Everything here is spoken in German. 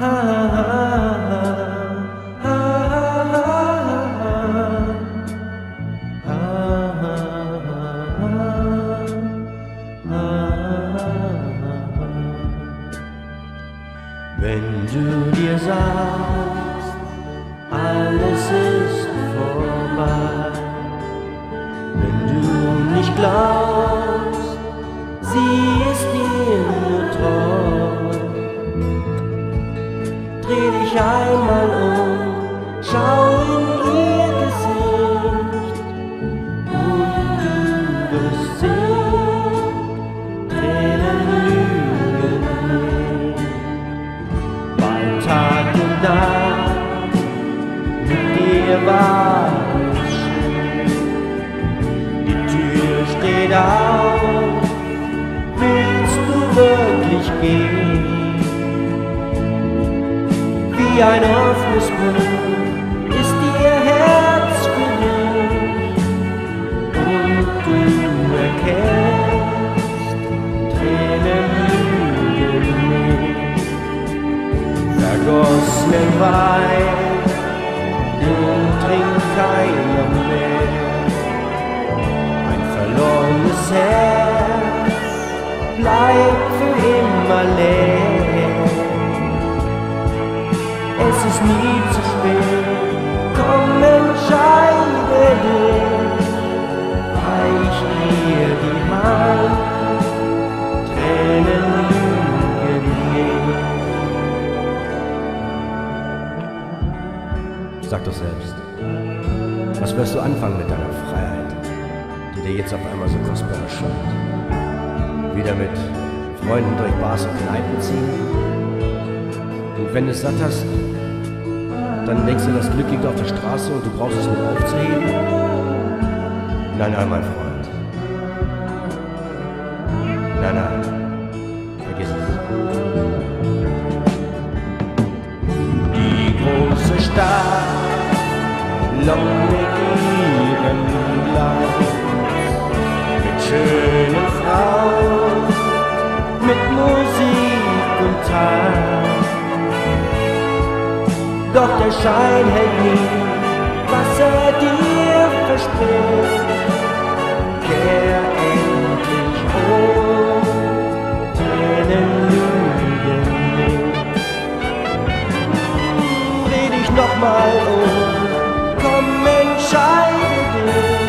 Wenn du dir sagst, alles ist dreh dich einmal um, schau in ihr Gesicht und du wirst sehen, Tränen lügen nicht. Bei Tag und Nacht mit dir war es schön. Die Tür steht auf, Wie ein offenes Buch ist ihr Herz gerührt und du erkennst, Tränen lügen nicht vergossenen Wein, den trinkt keiner mehr. Ein verlorenes Herz bleibt für immer leer. Es ist nie zu spät, komm entscheide dich, reich ihr die Hand, Tränen lügen nicht. Sag doch selbst, was wirst du anfangen mit deiner Freiheit, die dir jetzt auf einmal so kostbar erscheint? Wieder mit Freunden durch Bars und Kneipen ziehen? Und wenn du es satt hast, dann denkst du, das Glück liegt auf der Straße und du brauchst es nur aufzuheben? Nein, nein, mein Freund. Nein, nein. Vergiss es. Die große Stadt lockt mit ihrem Glanz, mit schönen Doch der Schein hält nie, was er dir verspricht. Kehr endlich um, Tränen lügen nicht. Dreh dich nochmal um, komm, entscheide dich.